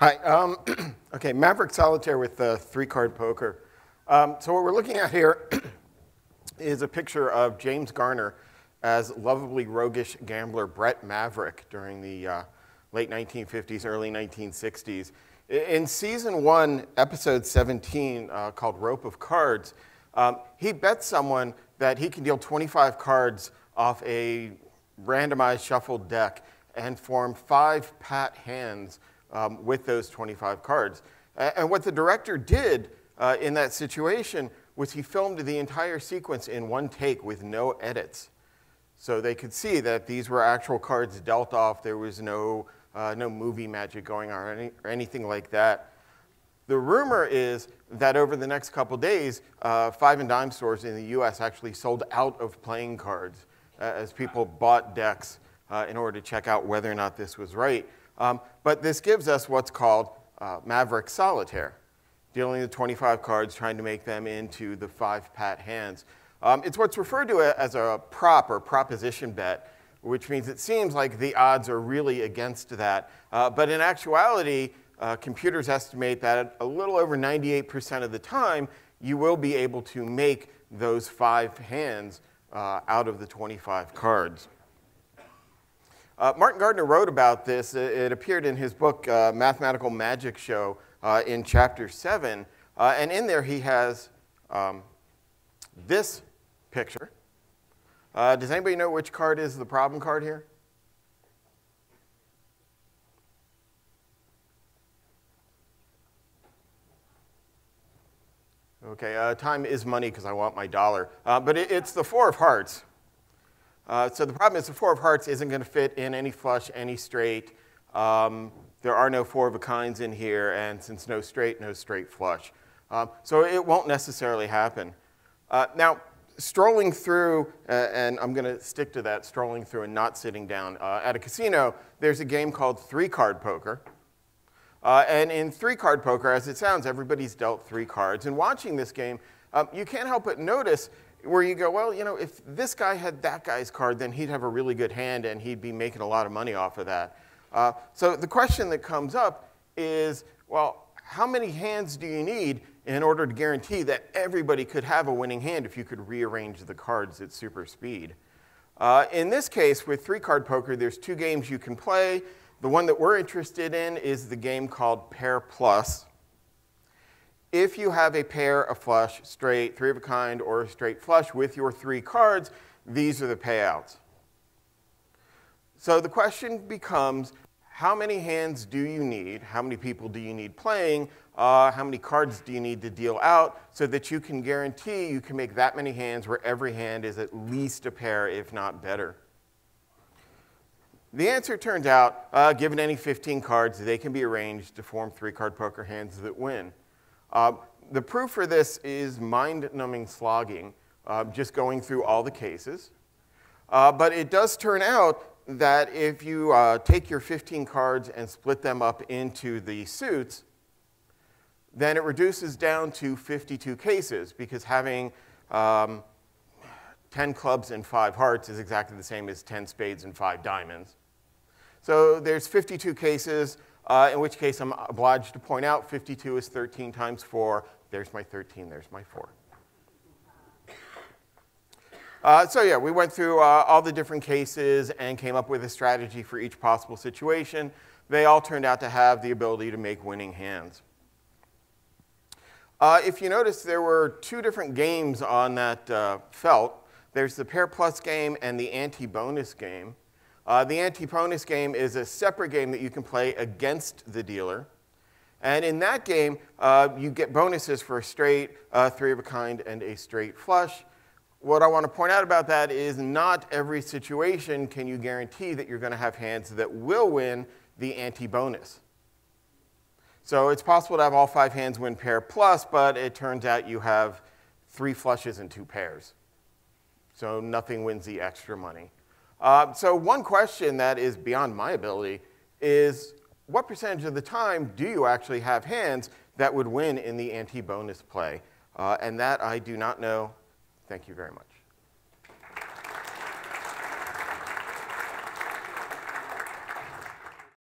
Hi. Um, okay, Maverick Solitaire with uh, three-card poker. Um, so what we're looking at here is a picture of James Garner as lovably roguish gambler Brett Maverick during the uh, late 1950s, early 1960s. In season one, episode 17, uh, called Rope of Cards, um, he bets someone that he can deal 25 cards off a randomized shuffled deck and form five pat hands um, with those 25 cards. And what the director did uh, in that situation was he filmed the entire sequence in one take with no edits. So they could see that these were actual cards dealt off. There was no, uh, no movie magic going on or, any, or, anything like that. The rumor is that over the next couple days, uh, five and dime stores in the US actually sold out of playing cards uh, as people bought decks uh, in order to check out whether or not this was right. Um, but this gives us what's called uh, Maverick Solitaire, dealing the 25 cards, trying to make them into the five pat hands. Um, it's what's referred to as a prop or proposition bet, which means it seems like the odds are really against that. Uh, but in actuality, uh, computers estimate that a little over 98% of the time, you will be able to make those five hands uh, out of the 25 cards. Uh, Martin Gardner wrote about this. It appeared in his book, uh, Mathematical Magic Show, uh, in chapter 7. Uh, and in there, he has um, this picture. Uh, does anybody know which card is the problem card here? Okay, uh, time is money because I want my dollar. but it, it's the Four of Hearts. Uh, so the problem is the four of hearts isn't going to fit in any flush, any straight. Um, there are no four of a kinds in here, and since no straight, no straight flush. Um, so it won't necessarily happen. Uh, now, strolling through, uh, and I'm going to stick to that, strolling through and not sitting down. Uh, at a casino, there's a game called three-card poker. Uh, and in three-card poker, as it sounds, everybody's dealt three cards. And watching this game, um, you can't help but notice where you go, well, you know, if this guy had that guy's card, then he'd have a really good hand and he'd be making a lot of money off of that. Uh, so the question that comes up is, well, how many hands do you need in order to guarantee that everybody could have a winning hand if you could rearrange the cards at super speed? Uh, in this case, with three card poker, there's two games you can play. The one that we're interested in is the game called Pair Plus. If you have a pair, of flush, straight, three of a kind, or a straight flush with your three cards, these are the payouts. So the question becomes, how many hands do you need? How many people do you need playing? Uh, how many cards do you need to deal out so that you can guarantee you can make that many hands where every hand is at least a pair, if not better? The answer turns out, uh, given any 15 cards, they can be arranged to form three-card poker hands that win. Uh, the proof for this is mind-numbing slogging, uh, just going through all the cases. Uh, but it does turn out that if you uh, take your 15 cards and split them up into the suits, then it reduces down to 52 cases because having um, 10 clubs and 5 hearts is exactly the same as 10 spades and 5 diamonds. So there's 52 cases uh, in which case I'm obliged to point out 52 is 13 times 4. There's my 13, there's my 4. Uh, so yeah, we went through uh, all the different cases and came up with a strategy for each possible situation. They all turned out to have the ability to make winning hands. Uh, if you notice, there were two different games on that uh, felt. There's the pair plus game and the ante-bonus game. Uh, the ante-bonus game is a separate game that you can play against the dealer. And in that game, uh, you get bonuses for a straight, uh, three of a kind, and a straight flush. What I want to point out about that is not every situation can you guarantee that you're going to have hands that will win the ante-bonus. So it's possible to have all five hands win pair plus, but it turns out you have three flushes and two pairs. So nothing wins the extra money. Uh, so one question that is beyond my ability is what percentage of the time do you actually have hands that would win in the ante-bonus play? Uh, and that I do not know. Thank you very much.